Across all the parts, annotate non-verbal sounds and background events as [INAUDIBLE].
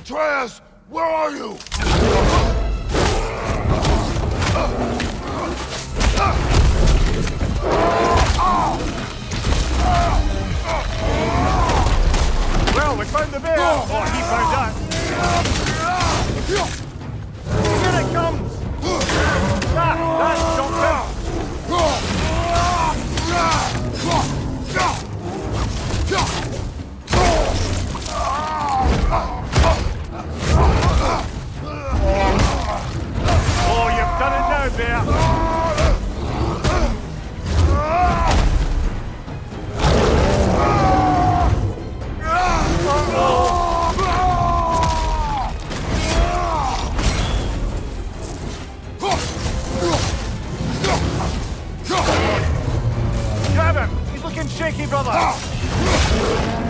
Atreus, where are you? Well, we found the bear! Oh, he found that! Here it comes! Ah, that's it! Grab! He's looking shaky, brother!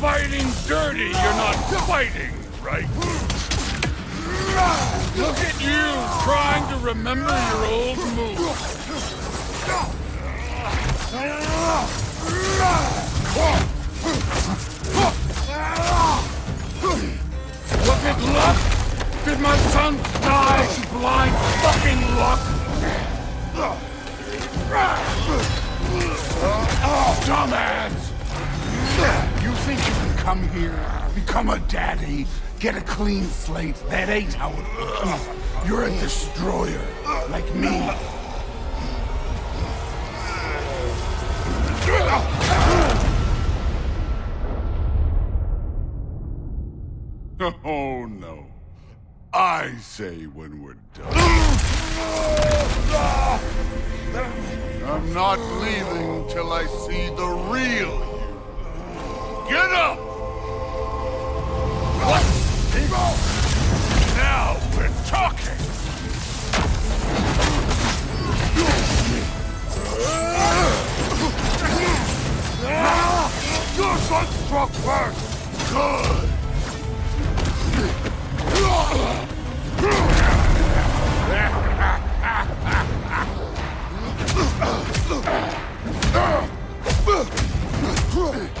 Fighting dirty, you're not fighting, right? Look at you, trying to remember your old moves. Look at luck! Did my son die to blind fucking luck? Dumbass! Think you can come here, become a daddy, get a clean slate? That ain't how it works. You're a destroyer, like me. Oh no. I say when we're done. I'm not leaving till I see the real. Get up! What? Now we're talking! Your son struck first! Good!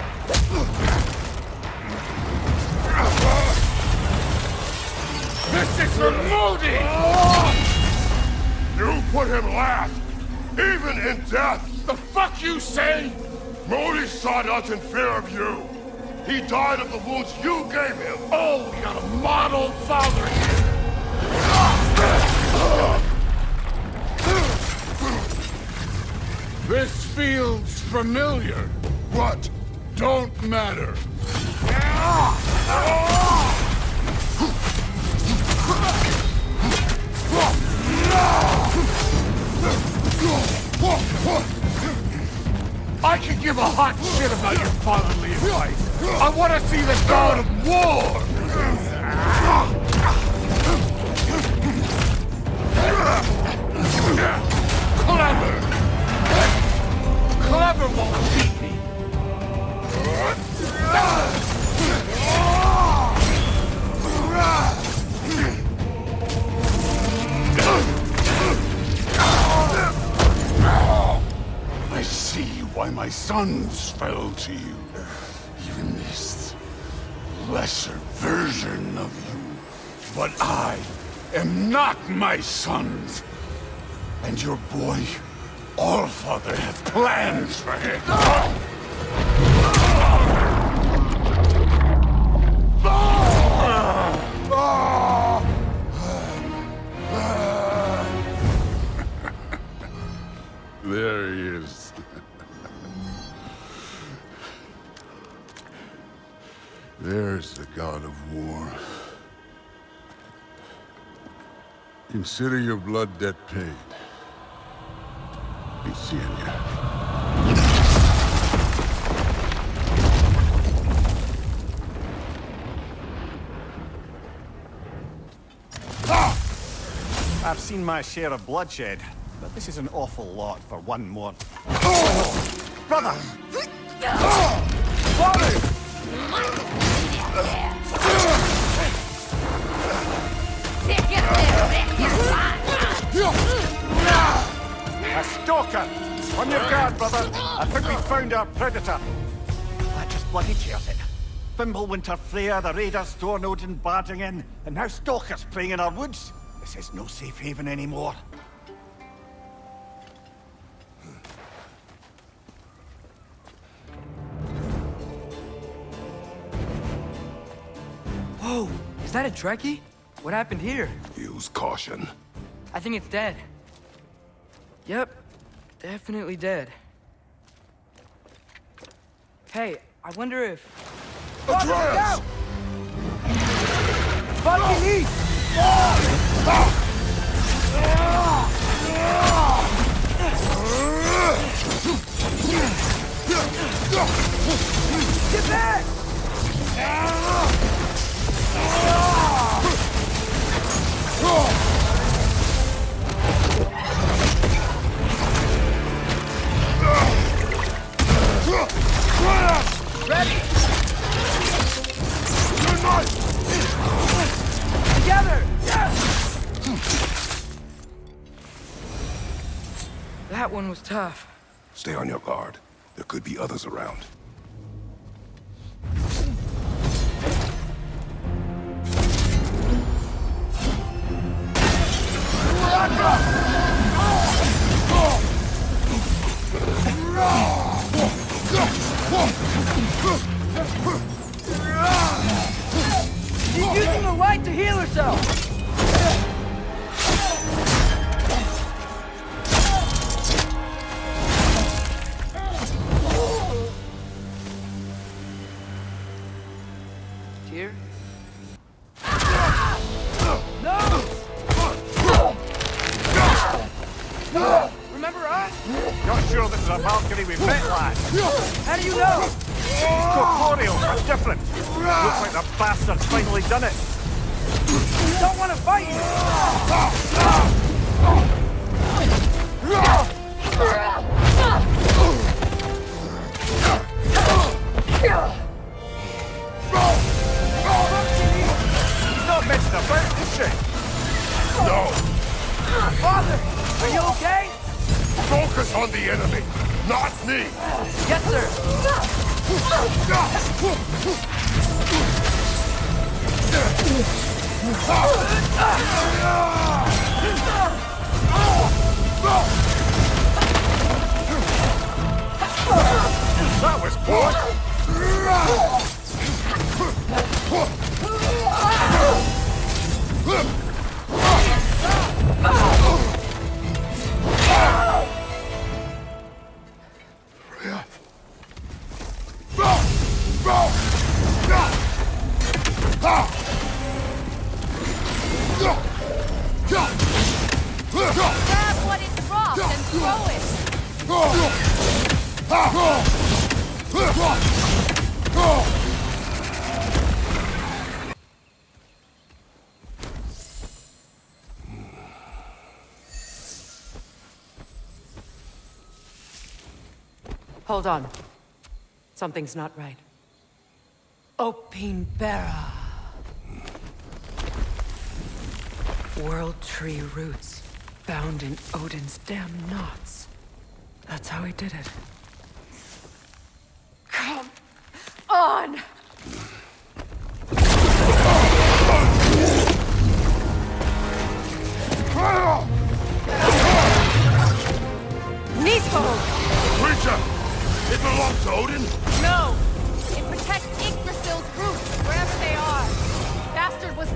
[LAUGHS] [LAUGHS] This is for Modi! You put him last, even in death! The fuck you say? Modi sought us in fear of you. He died of the wounds you gave him! Oh, we got a model father here! This feels familiar. What? Don't matter. I can give a hot shit about your fatherly advice. I want to see the god of war! Clever! Clever won't! I see why my sons fell to you. Even this lesser version of you. But I am not my sons. And your boy, Allfather, has plans for him. Consider your blood debt paid. Be seeing you. I've seen my share of bloodshed, but this is an awful lot for one more. Brother! A stalker! On your guard, brother! I think we found our predator. That just bloody tears it. Fimbulwinter Freya, the raiders, Thor and Odin barging in, and now stalkers preying in our woods. This is no safe haven anymore. Whoa, is that a Dreki? What happened here? Use caution. I think it's dead. Yep, definitely dead. Hey, I wonder if... Atreus! Fucking eat! Get back! Tough. Stay on your guard. There could be others around. She's using the light to heal herself! That was poor! Close. throw it! Hold on. Something's not right. Opine Bara. World Tree roots, bound in Odin's damn knots. That's how he did it. Come on! Nisvo! Creature! It belongs to Odin? No! It protects Yggdrasil's roots, wherever they are. Bastard was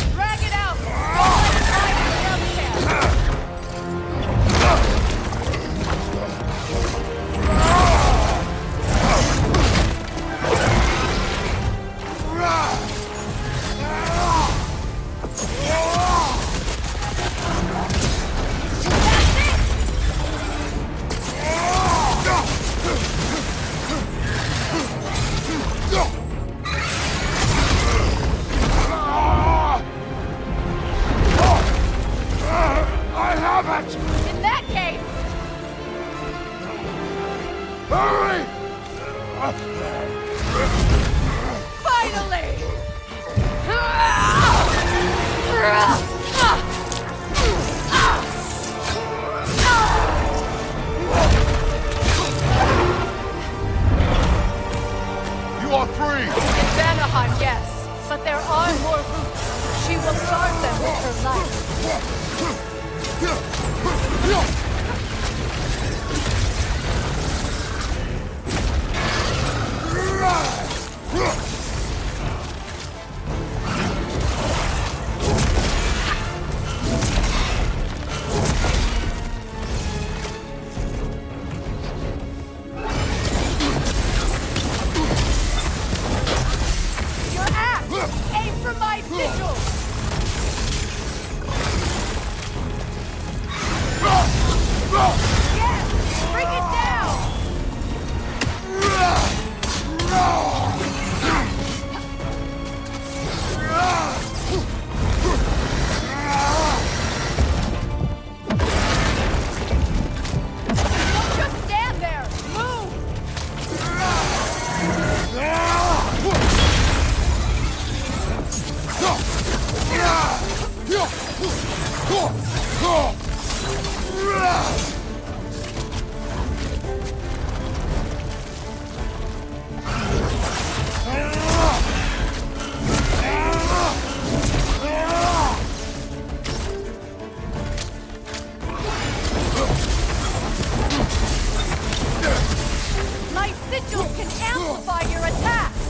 amplify your attacks!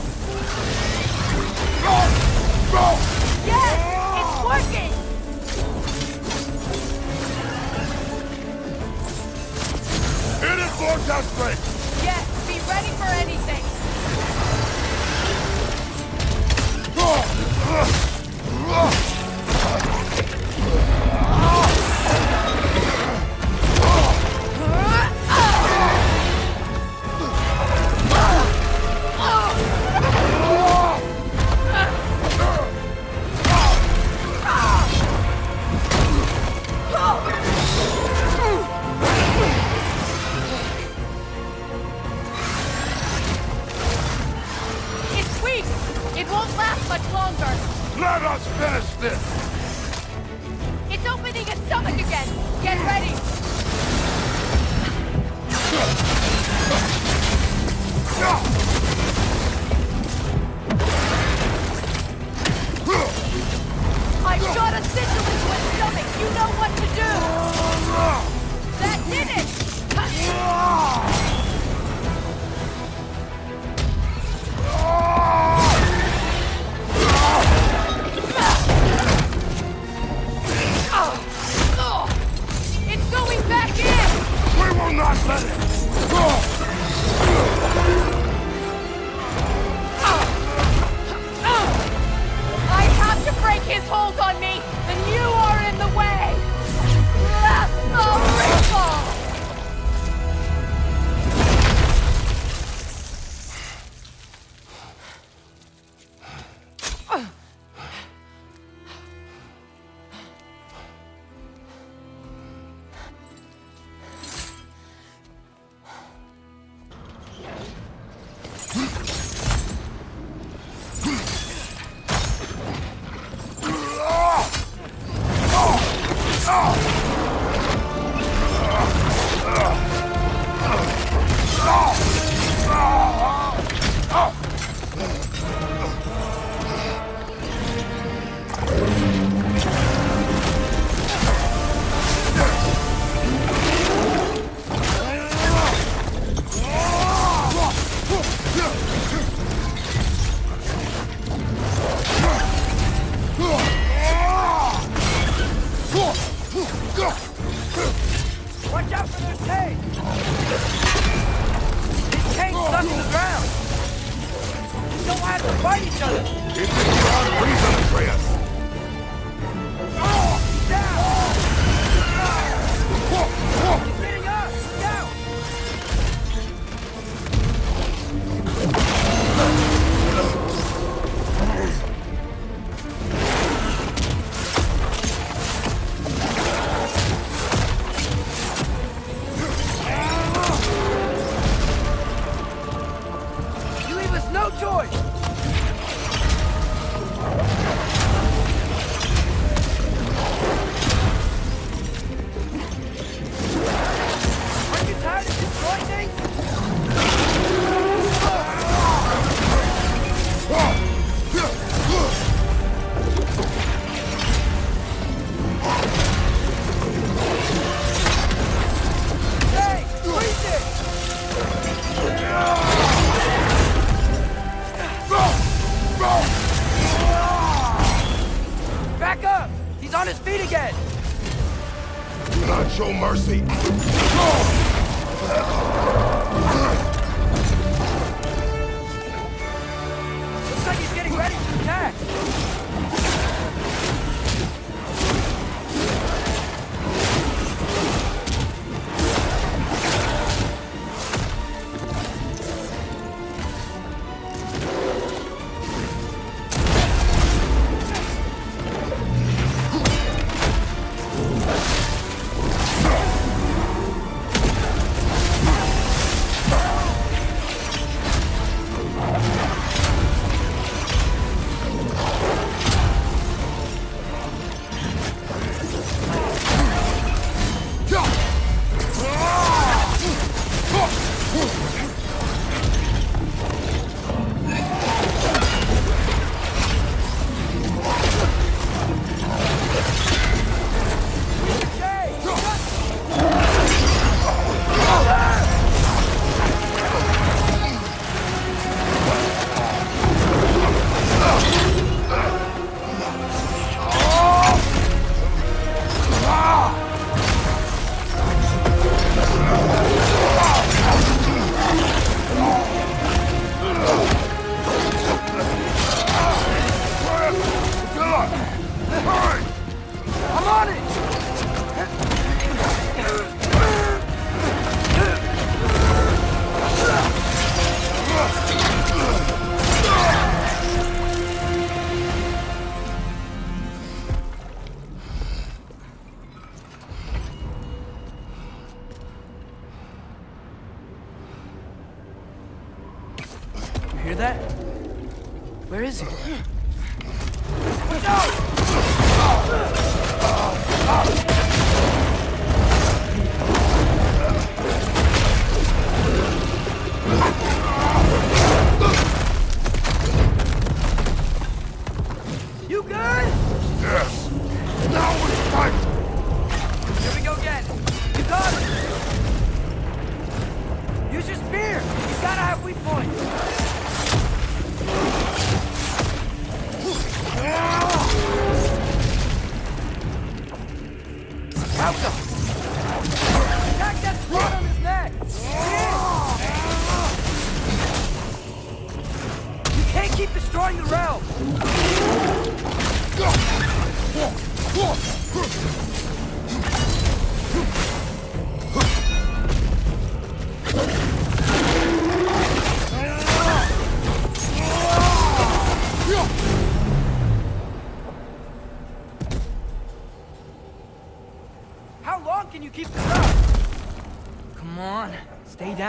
Yes! Vortex Blade! Yes, be ready for anything! We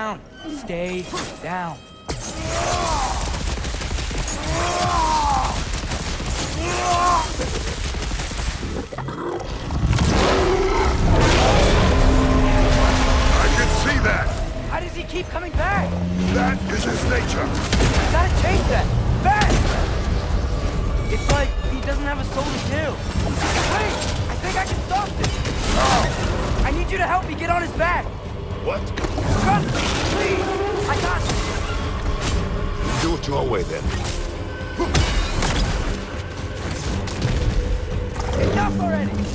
down. Stay down. I can see that! How does he keep coming back? That is his nature! We gotta change that. Fast! It's like he doesn't have a soul to kill. Wait! I think I can stop this. Oh. I need you to help me get on his back. What? Run! please! I got you! Do it your way, then. Enough already!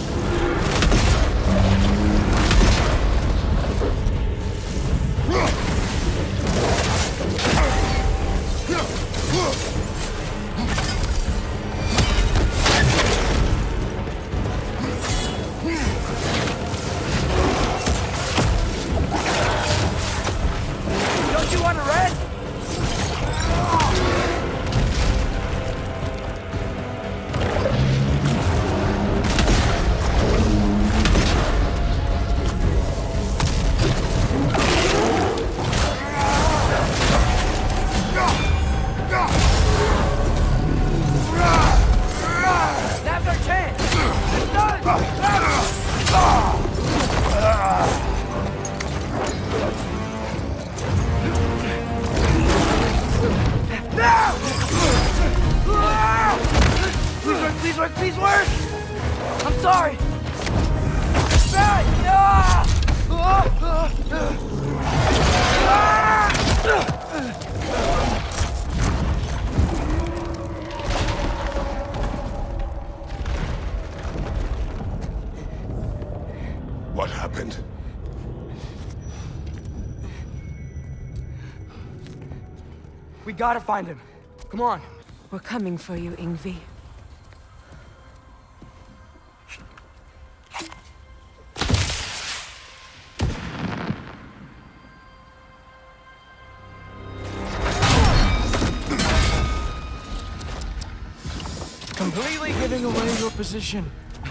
Please work! please work! I'm sorry! What happened? We gotta find him. Come on. We're coming for you, Ingvi. Position. [LAUGHS]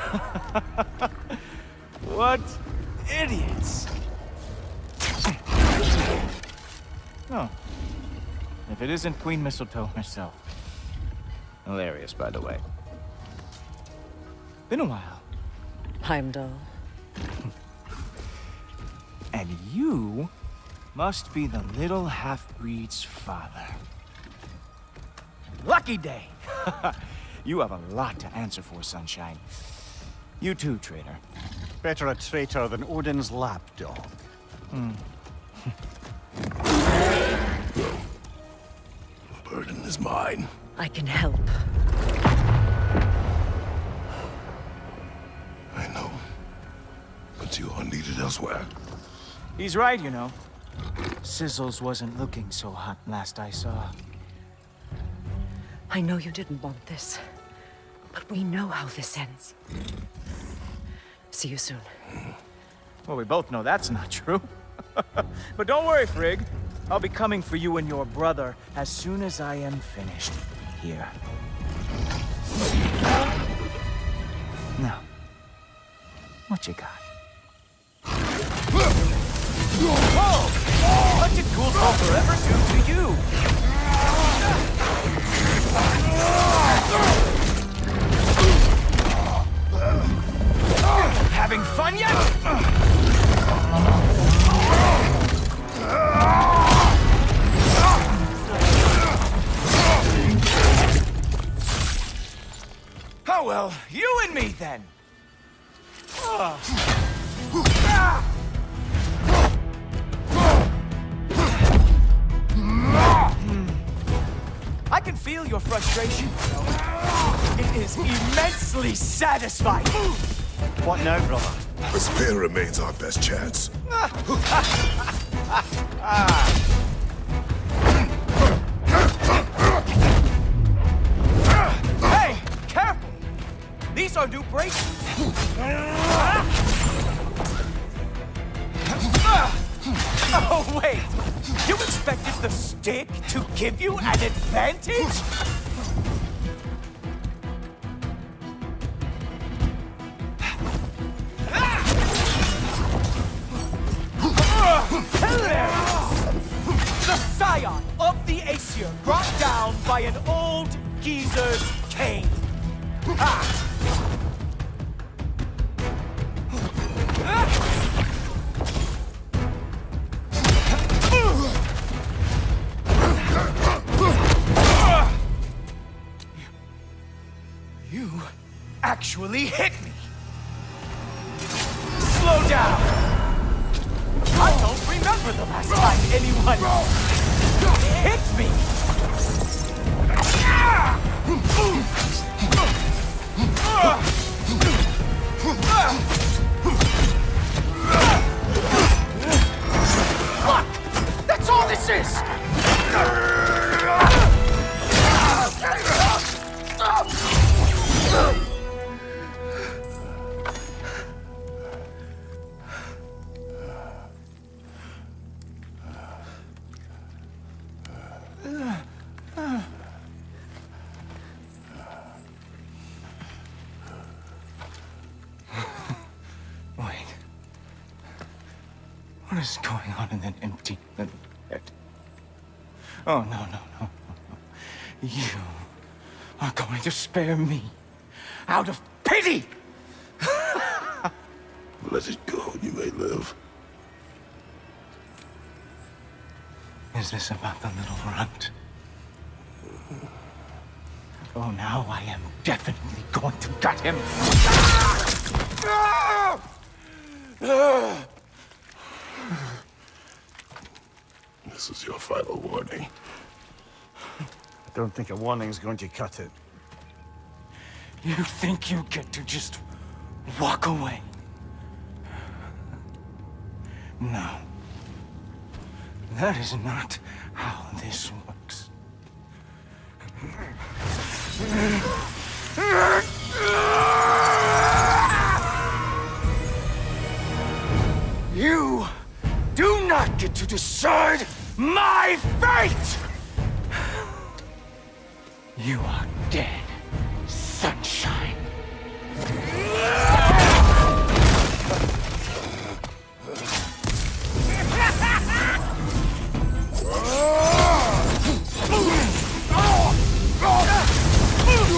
what idiots. Oh. If it isn't Queen Mistletoe herself. Hilarious, by the way. Been a while. Heimdall. [LAUGHS] And you must be the little half-breed's father. Lucky day! [LAUGHS] you have a lot to answer for, Sunshine. You too, traitor. Better a traitor than Odin's lapdog. Hmm. The burden is mine. I can help. I know. But you are needed elsewhere. He's right, you know. Sizzles wasn't looking so hot last I saw. I know you didn't want this, but we know how this ends. See you soon. Well, we both know that's not true. [LAUGHS] but don't worry, Frigg. I'll be coming for you and your brother as soon as I am finished here. Now, what you got? Whoa! What did Cool Sulfur ever do to you? Having fun yet? Oh well, you and me then. I can feel your frustration. It is immensely satisfying. What now, brother? The spear remains our best chance. Hey, careful! These are new brakes. [LAUGHS] Oh, wait! You expected the stick to give you an advantage? The scion of the Aesir brought down by an old geezer's cane. Ah! Actually hit don't think a warning's going to cut it. You think you get to just walk away? No. That is not how this works. You do not get to decide my fate! You are dead, sunshine.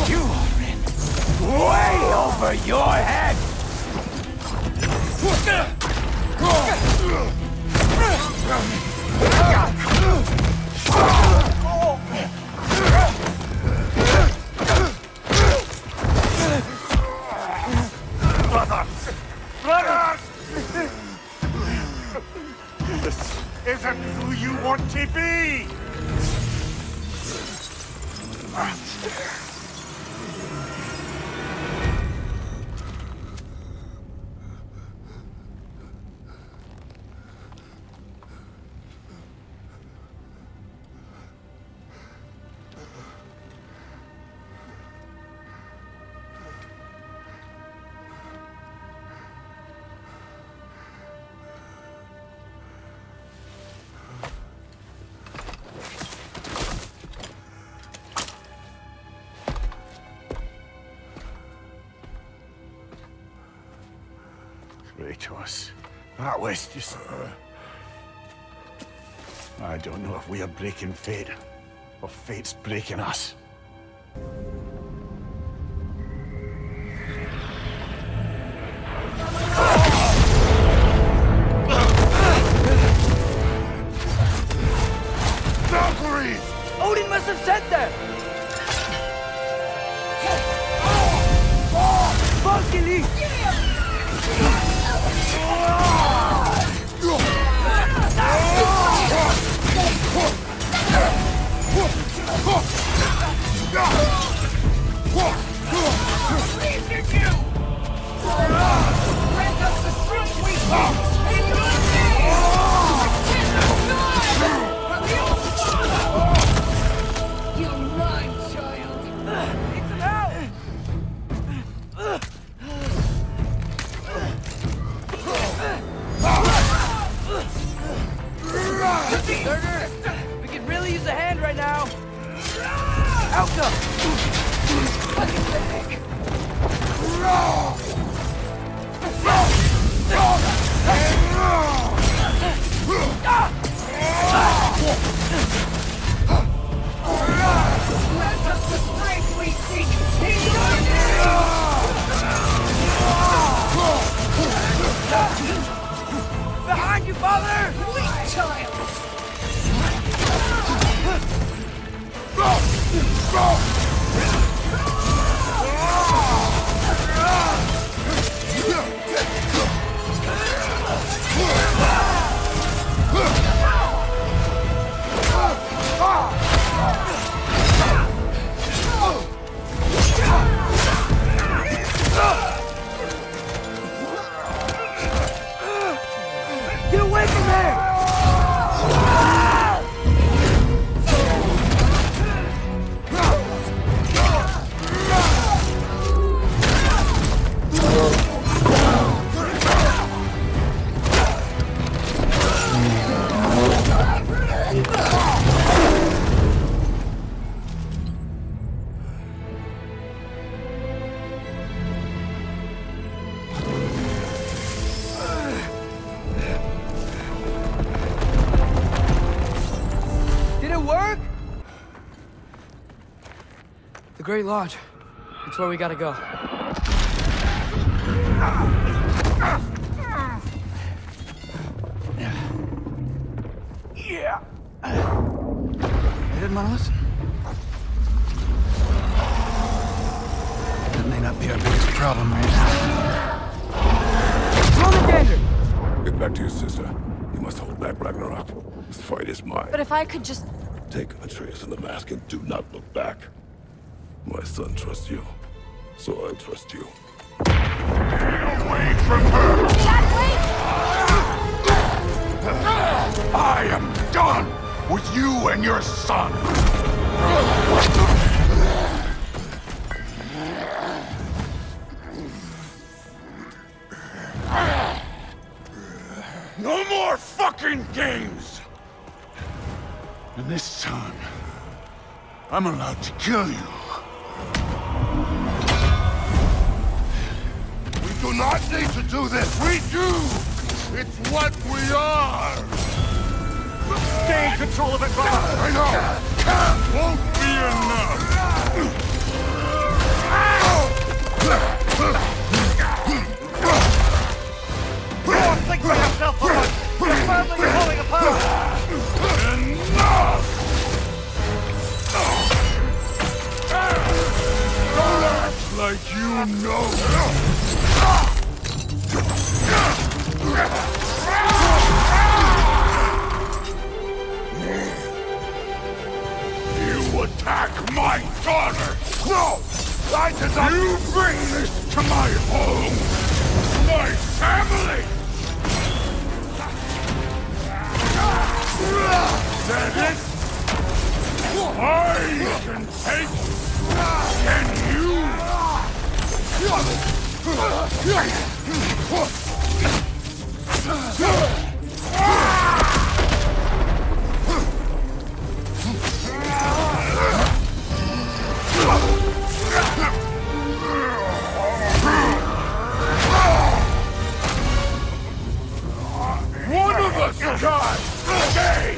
You are in way over your head! Brother! Isn't who you want to be! Ah. Kratos. That was just... I don't know if we are breaking fate, or fate's breaking us. Great Lodge. It's where we gotta go. Yeah. I didn't want to listen. not be our biggest problem right now. Roll the dagger! Get back to your sister. You must hold back Ragnarok. This fight is mine. But if I could just... Take Atreus and the mask and do not look back. Son trusts you, so I trust you. Away from her! Dad! I am done with you and your son! No more fucking games! And this time, I'm allowed to kill you. Do not need to do this. We do! It's what we are! Stay in control of it, brother! I know! Won't be enough! Go on, think for yourself, brother! Your family's falling apart! Enough! Like you know! You attack my daughter! No! I did not... You bring this to my home! My family! That? I can take... Can you? One of us got stay!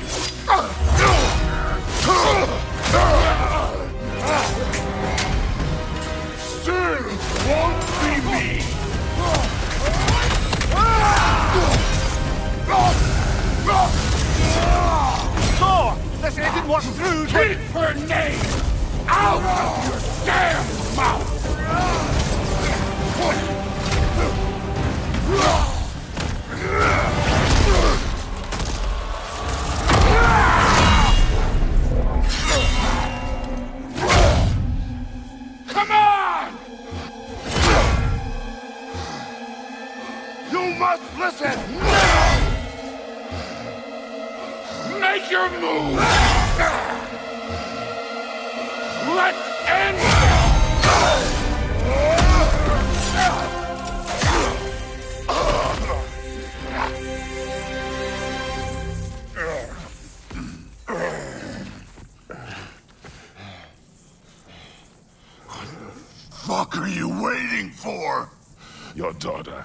Thor! This isn't what's through! Keep her name out of your damn mouth! Come on! You must listen now! Make your move! Let's end this! fuck are you waiting for? Your daughter.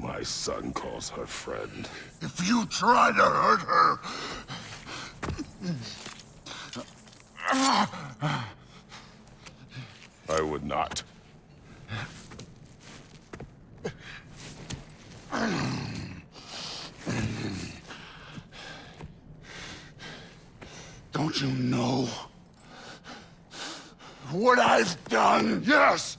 My son calls her friend. If you try to hurt her... I would not. Don't you know what I've done? Yes!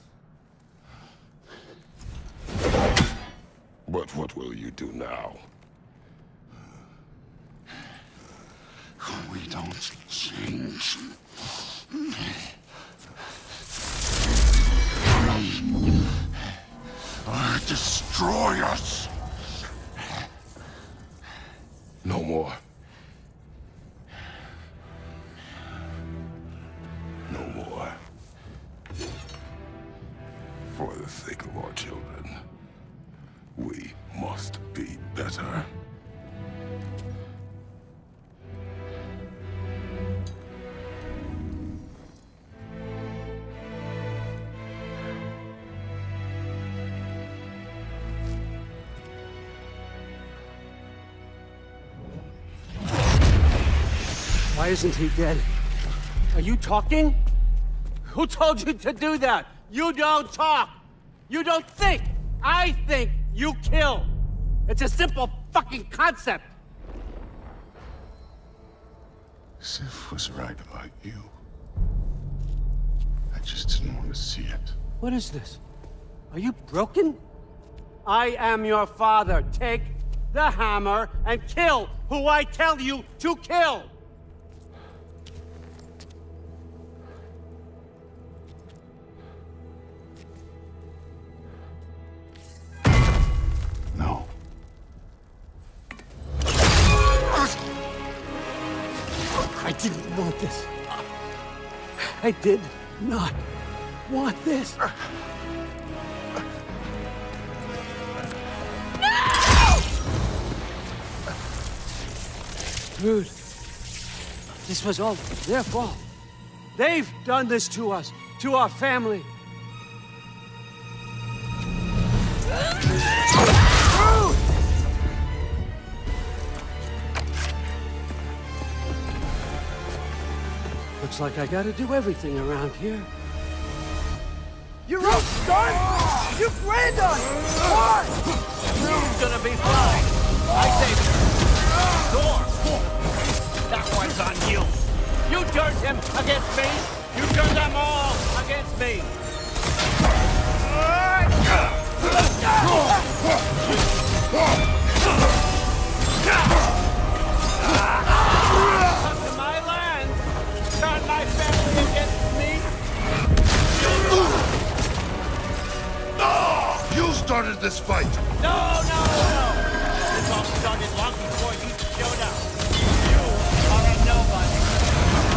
But what will you do now? We don't change. We are destroyers. No more. No more. For the sake of our children, must be better. Why isn't he dead? Are you talking? Who told you to do that? You don't talk! You don't think! I think you kill! It's a simple fucking concept! Sif was right about you. I just didn't want to see it. What is this? Are you broken? I am your father. Take the hammer and kill who I tell you to kill! I did not want this. Dude, this was all their fault. They've done this to us, to our family. Looks like I gotta do everything around here. You're out, son! You grand on! Why? You're gonna be fine. I saved her. Thor! That one's on you. You turned him against me. You turned them all against me. Come started this fight! No, no, no! This all started long before you showed up. You are a nobody.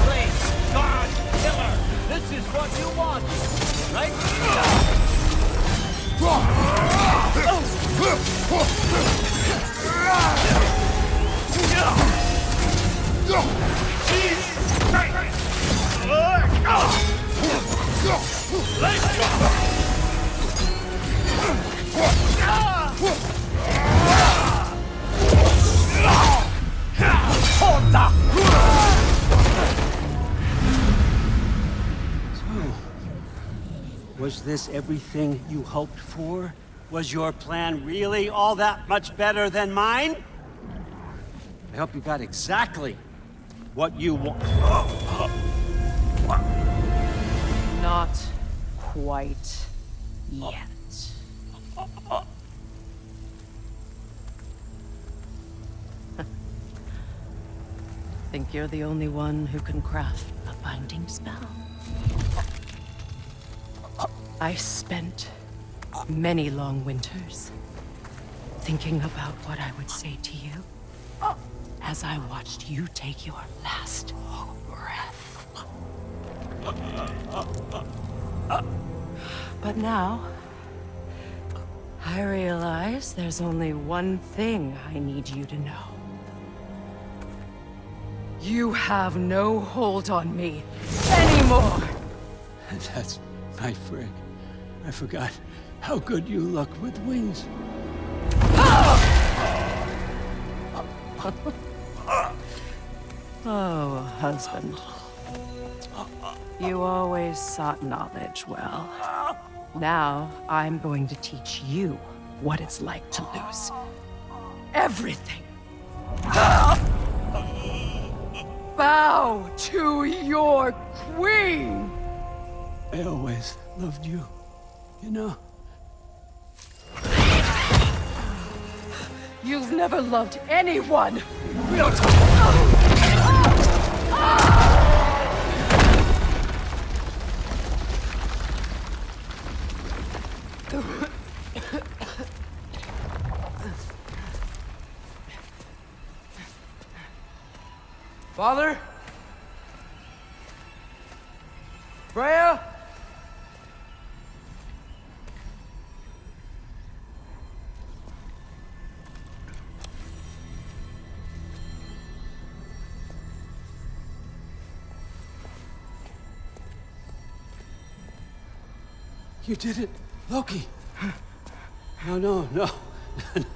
Please, God, killer. This is what you want, right? Was this everything you hoped for? Was your plan really all that much better than mine? I hope you got exactly what you want. Not quite yet. Think you're the only one who can craft a binding spell? I spent many long winters thinking about what I would say to you as I watched you take your last breath. But now, I realize there's only one thing I need you to know. You have no hold on me anymore! [LAUGHS] That's my Frigg. I forgot how good you look with wings. [LAUGHS] Oh, husband. You always sought knowledge well. Now, I'm going to teach you what it's like to lose everything. [LAUGHS] Bow to your queen! I always loved you. You know, You've never loved anyone! Father? Freya? you did it, Loki. No, no, [LAUGHS] no,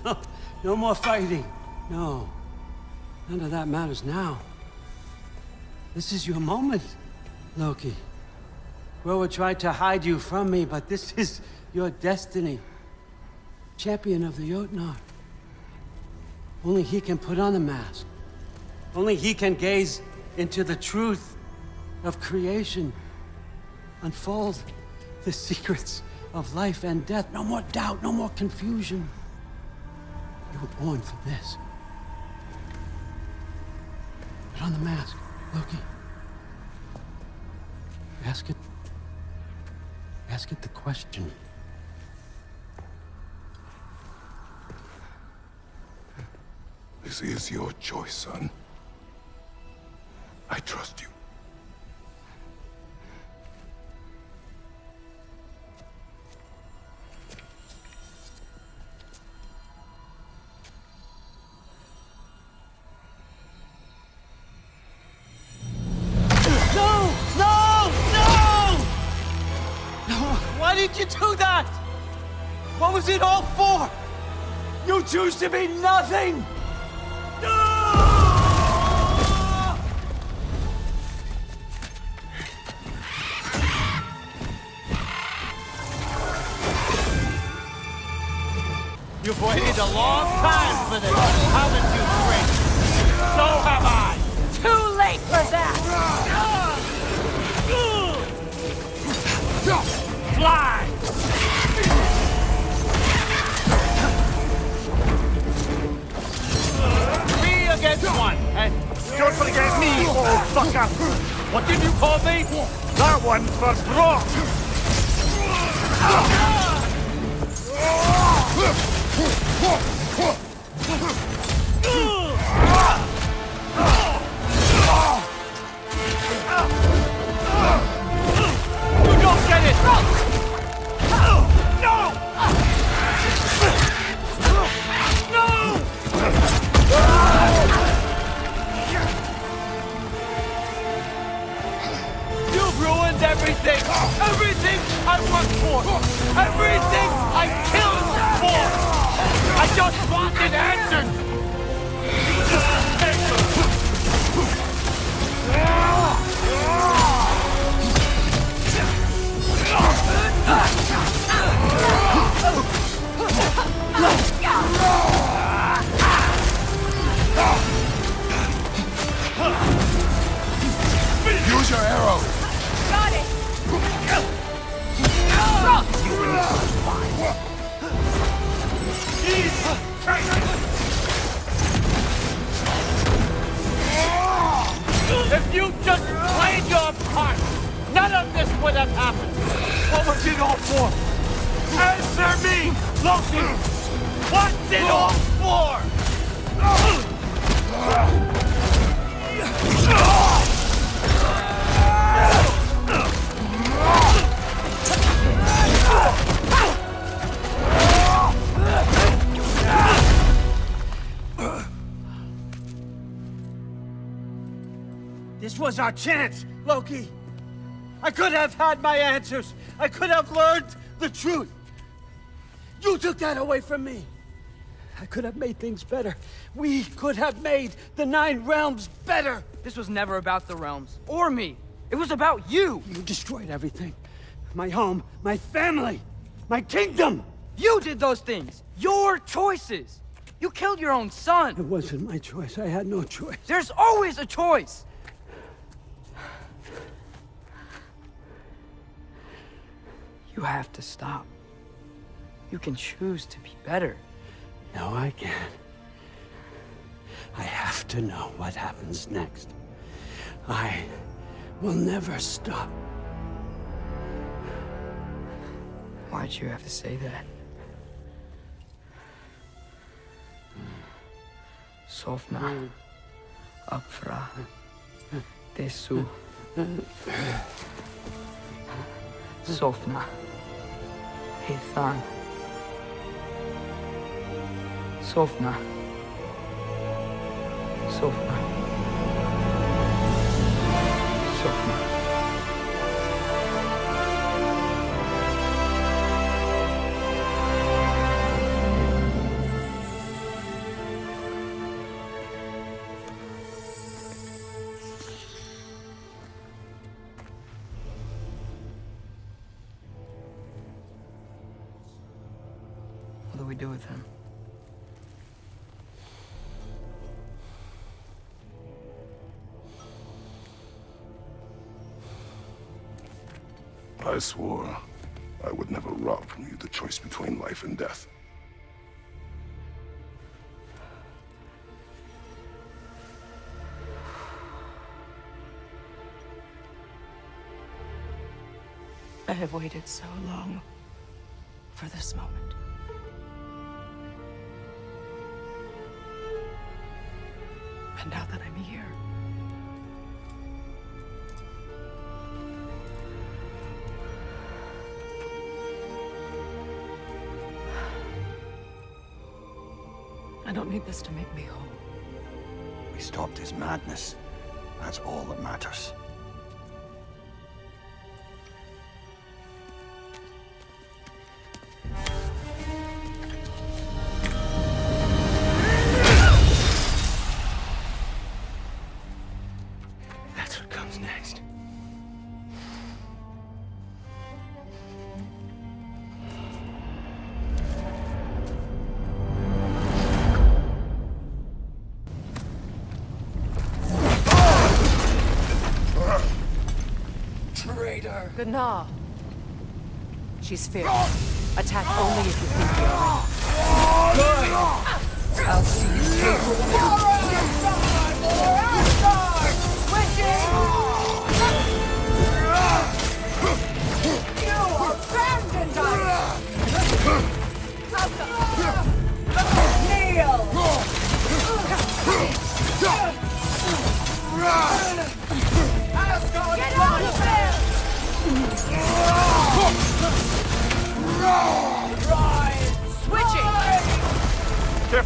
no, no more fighting. No, none of that matters now. This is your moment, Loki. Groa tried to hide you from me, but this is your destiny. Champion of the Jotnar. Only he can put on the mask. Only he can gaze into the truth of creation. unfold the secrets of life and death. No more doubt, no more confusion. You were born for this. Put on the mask, Loki. Ask it. Ask it the question. This is your choice, son. I trust you. All for? You choose to be nothing! What did you call me? That one for Brock! You For! Everything If you just played your part, none of this would have happened. What was it all for? Answer me, Loki! What's it all for? This was our chance, Loki. I could have had my answers. I could have learned the truth. You took that away from me. I could have made things better. We could have made the Nine Realms better. This was never about the realms, or me. It was about you! You destroyed everything. My home, my family, my kingdom. You did those things! Your choices! You killed your own son! It wasn't my choice. I had no choice. There's always a choice! You have to stop. You can choose to be better. No, I can't. I have to know what happens next. I will never stop. Why'd you have to say that? Sofna. Hmm. Apfra. Desu. Hmm. Sofna. Hithan. Sofna. Sofna. Sofna. I swore I would never rob from you the choice between life and death. I have waited so long for this moment. This to make me whole. We stopped his madness. That's all that matters. Traitor! She's fierce. Attack only if you think you're Good! I'll see You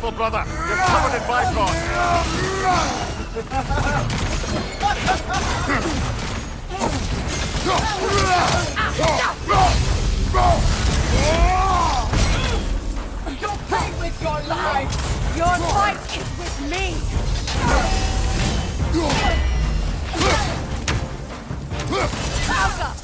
Careful, brother. You're covered in Bifrost. You'll pay with your life! Your fight is with me! Falca!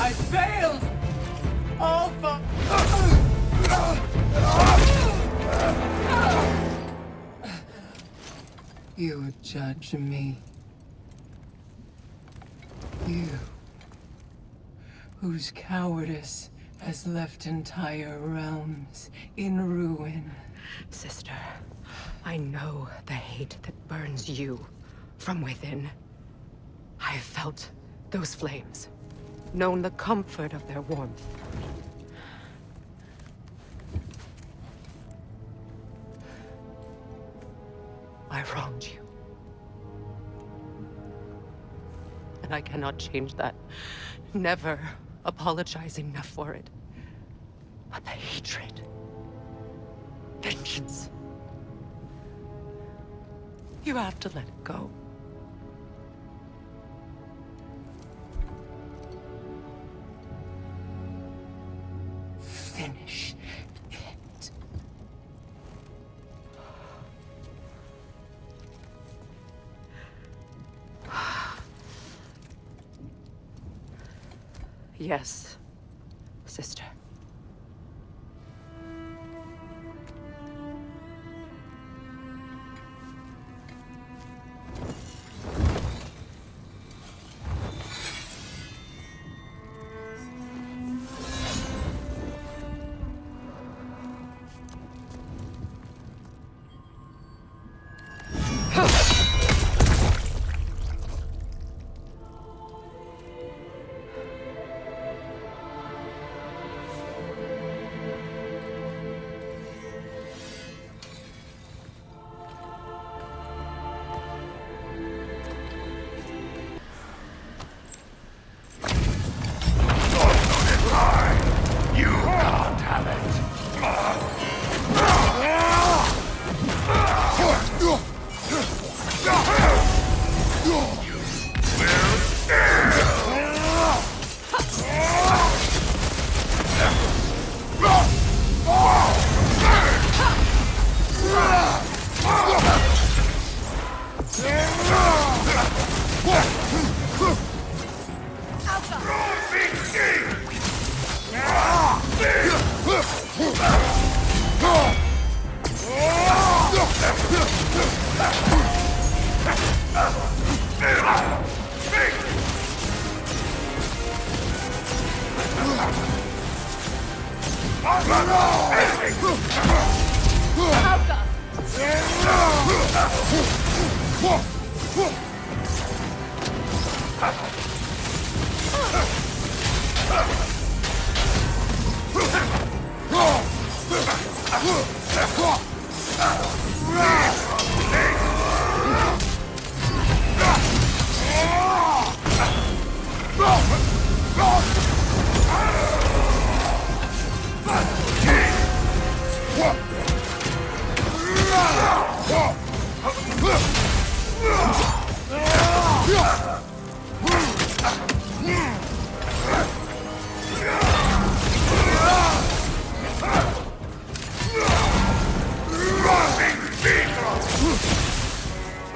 I failed! You judge me. You, whose cowardice has left entire realms in ruin. Sister, I know the hate that burns you from within. I have felt those flames, known the comfort of their warmth. I wronged you. And I cannot change that. Never apologize enough for it. But the hatred, vengeance, you have to let it go. Finish Yes, sister.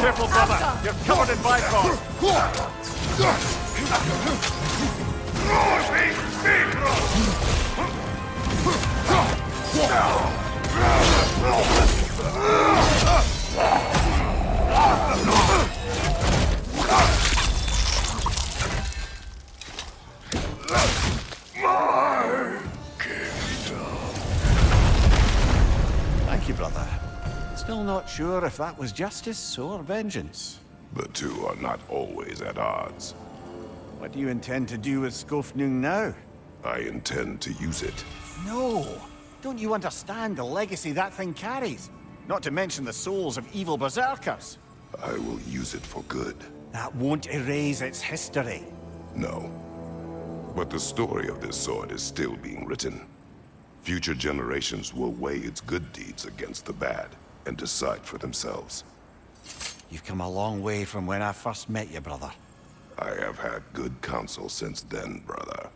Careful, brother. You're covered in Bifrost. Thank you, brother. Still not sure if that was justice or vengeance. The two are not always at odds. What do you intend to do with Skofnung now? I intend to use it. No! Don't you understand the legacy that thing carries? Not to mention the souls of evil berserkers. I will use it for good. That won't erase its history. No. But the story of this sword is still being written. Future generations will weigh its good deeds against the bad and decide for themselves. You've come a long way from when I first met you, brother. I have had good counsel since then, brother.